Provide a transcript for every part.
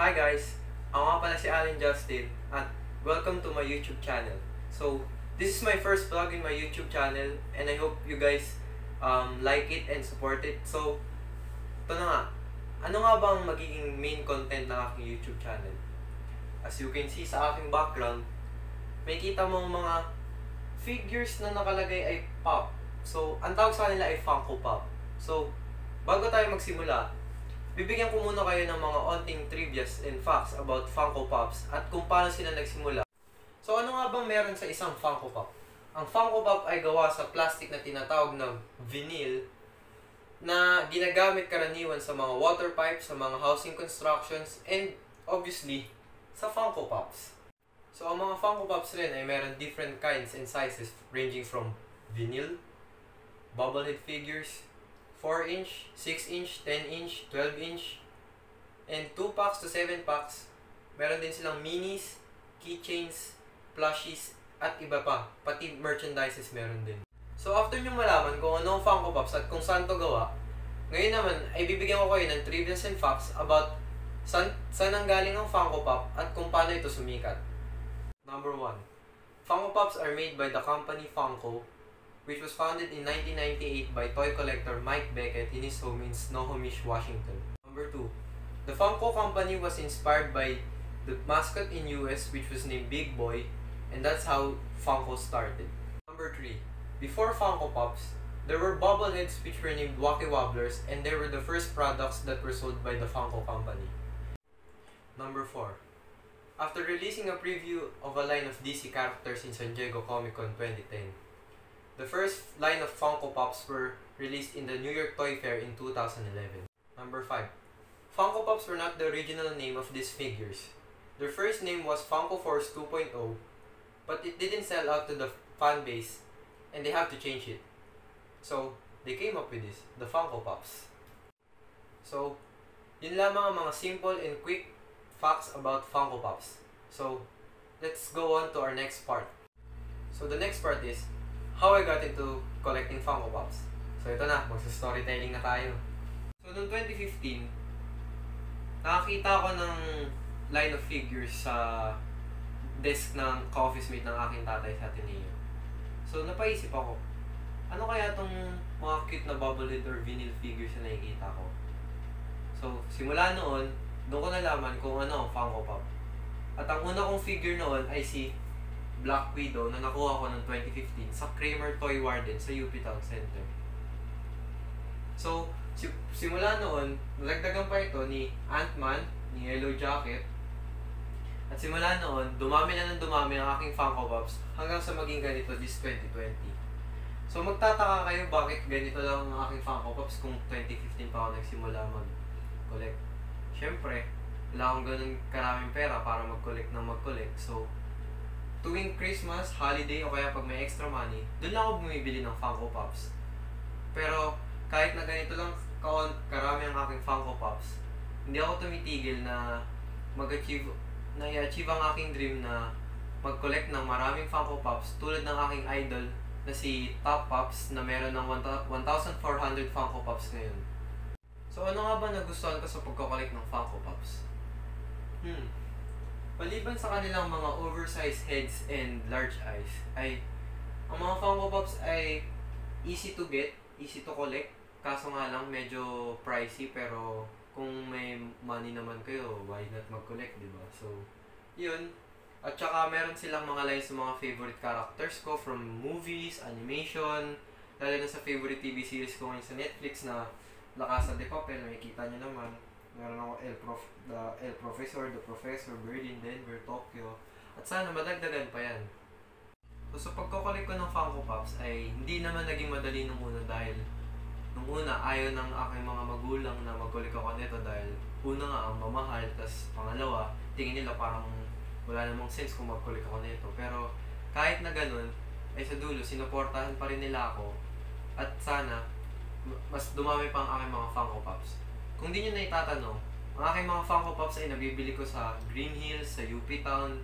Hi guys! Ako nga pala si Allen Justin at welcome to my YouTube channel. So, this is my first vlog in my YouTube channel and I hope you guys um, like it and support it. So, ito na nga. Ano nga bang magiging main content ng aking YouTube channel? As you can see sa aking background, may kita mong mga figures na nakalagay ay pop. So, ang tawag sa kanila ay Funko Pop. So, bago tayo magsimula, bibigyan ko muna kayo ng mga onting trivias and facts about Funko Pops at kung paano sila nagsimula. So, ano nga bang meron sa isang Funko Pop? Ang Funko Pop ay gawa sa plastic na tinatawag na vinyl na ginagamit karaniwan sa mga water pipes, sa mga housing constructions, and obviously, sa Funko Pops. So, ang mga Funko Pops rin ay meron different kinds and sizes ranging from vinyl, bobblehead figures, 4-inch, 6-inch, 10-inch, 12-inch, and 2 packs to 7 packs. Meron din silang minis, keychains, plushies, at iba pa. Pati merchandises meron din. So, after nyo malaman kung ano ang Funko Pops at kung saan to gawa, ngayon naman ay bibigyan ko kayo ng trivias and facts about saan, saan ang galing ang Funko Pop at kung paano ito sumikat. Number 1. Funko Pops are made by the company Funko which was founded in 1998 by toy collector Mike Beckett in his home in Snohomish, Washington. Number 2. The Funko Company was inspired by the mascot in US which was named Big Boy and that's how Funko started. Number 3. Before Funko Pops, there were bobbleheads which were named Wacky Wobblers and they were the first products that were sold by the Funko Company. Number 4. After releasing a preview of a line of DC characters in San Diego Comic Con 2010, the first line of Funko Pops were released in the New York Toy Fair in 2011. Number 5. Funko Pops were not the original name of these figures. Their first name was Funko Force 2.0, but it didn't sell out to the fan base, and they have to change it. So, they came up with this, the Funko Pops. So, yun lamang ang mga simple and quick facts about Funko Pops. So, let's go on to our next part. So, the next part is, how I got into collecting Funko Pops. So ito na, magsa-storytelling na tayo. So noong 2015, nakakita ko ng line of figures sa desk ng ka-office mate ng aking tatay sa Ateneo. So napaisip ako, ano kaya tong mga cute na bobblehead or vinyl figures na nakikita ko? So simula noon, doon ko nalaman kung ano ang Funko Pop. At ang una kong figure noon ay si Black Widow na nakuha ko noong 2015 sa Kramer Toy Warden sa UP Town Center. So, si- simula noon, nalagdagan pa ito ni Ant-Man, ni Yellow Jacket. At simula noon, dumami na ng dumami ang aking Funko Pops hanggang sa maging ganito this 2020. So magtataka kayo bakit ganito lang ang aking Funko Pops kung 2015 pa ako nagsimula mag-collect. Siyempre, wala akong ganun karaming pera para mag-collect ng mag-collect. So, tuwing Christmas, holiday, o kaya pag may extra money, doon lang ako bumibili ng Funko Pops. Pero, kahit na ganito lang kaon karami ang aking Funko Pops, hindi ako tumitigil na mag-achieve, na i-achieve ang aking dream na mag-collect ng maraming Funko Pops tulad ng aking idol na si Top Pops na meron ng 1,400 Funko Pops ngayon. So ano nga ba nagustuhan ko sa pagko-collect ng Funko Pops? Hmm. Maliban sa kanilang mga oversized heads and large eyes, ay ang mga Funko Pops ay easy to get, easy to collect. Kaso nga lang medyo pricey pero kung may money naman kayo, why not mag-collect, di ba? So, yun. At saka meron silang mga lines sa mga favorite characters ko from movies, animation, lalo na sa favorite TV series ko ngayon sa Netflix na La Casa de Papel, makikita nyo naman. Meron ako El, Prof, the El Professor, The Professor, Berlin, Denver, Tokyo. At sana madagdagan pa yan. So sa pagkukulik ko ng Funko Pops ay hindi naman naging madali nung una dahil nung una ayaw ng aking mga magulang na magkulik ako nito dahil una nga ang mamahal tas pangalawa tingin nila parang wala namang sense kung magkulik ako nito pero kahit na ganun ay sa dulo sinuportahan pa rin nila ako at sana mas dumami pa ang aking mga Funko Pops. Kung di nyo na itatanong, ang aking mga Funko Pops ay nabibili ko sa Green Hills, sa UP Town.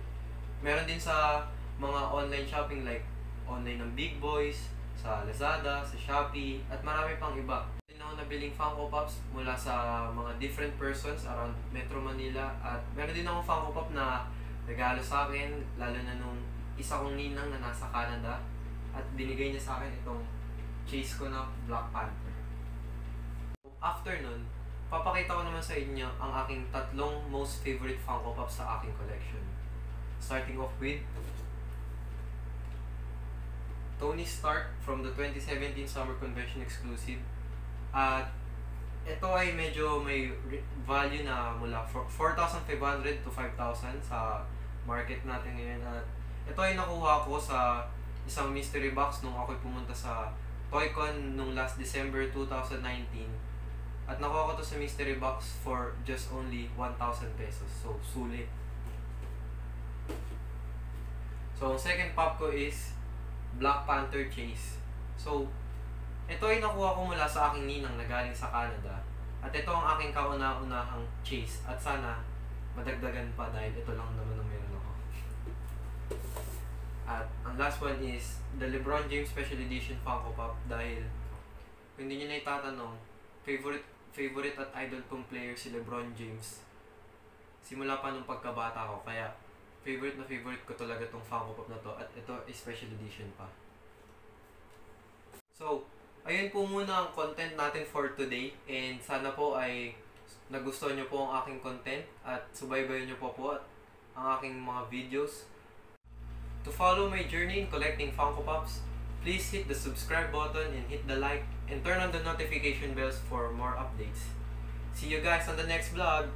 Meron din sa mga online shopping like online ng Big Boys, sa Lazada, sa Shopee, at marami pang iba. Na ako nabiling Funko Pops mula sa mga different persons around Metro Manila at meron din akong Funko Pop na regalo sa akin lalo na nung isa kong ninang na nasa Canada at binigay niya sa akin itong chase ko na Black Panther. After nun, papakita ko naman sa inyo ang aking tatlong most favorite Funko Pop sa aking collection. Starting off with Tony Stark from the 2017 Summer Convention exclusive. At ito ay medyo may value na mula for 4,500 to 5,000 sa market natin ngayon. At ito ay nakuha ko sa isang mystery box nung ako'y pumunta sa ToyCon nung last December 2019. At nakuha ko to sa mystery box for just only 1,000 pesos. So, sulit. So, second pop ko is Black Panther Chase. So, ito ay nakuha ko mula sa aking ninang na galing sa Canada. At ito ang aking kauna-unahang chase. At sana, madagdagan pa dahil ito lang naman ang meron ako. At ang last one is the LeBron James Special Edition Funko Pop dahil kung hindi nyo na itatanong, favorite favorite at idol kong player si LeBron James. Simula pa nung pagkabata ko, kaya favorite na favorite ko talaga tong Funko Pop na to at ito special edition pa. So, ayun po muna ang content natin for today and sana po ay nagustuhan nyo po ang aking content at subaybayan nyo po po ang aking mga videos. To follow my journey in collecting Funko Pops, please hit the subscribe button and hit the like and turn on the notification bells for more updates. See you guys on the next vlog!